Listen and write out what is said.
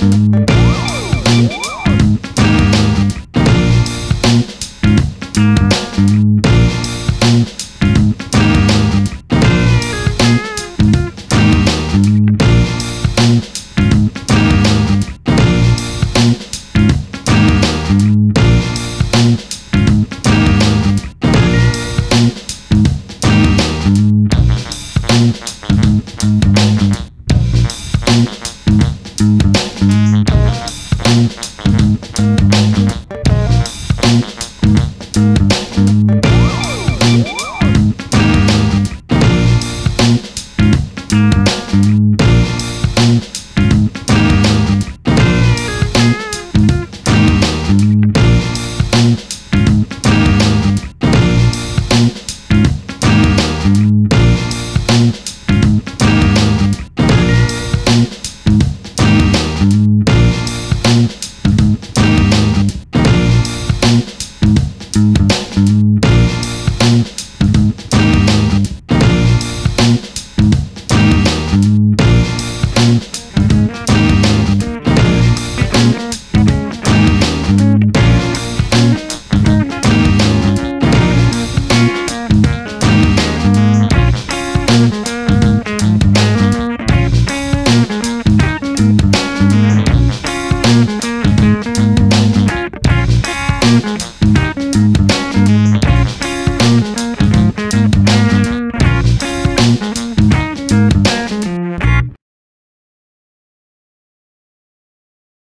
Thank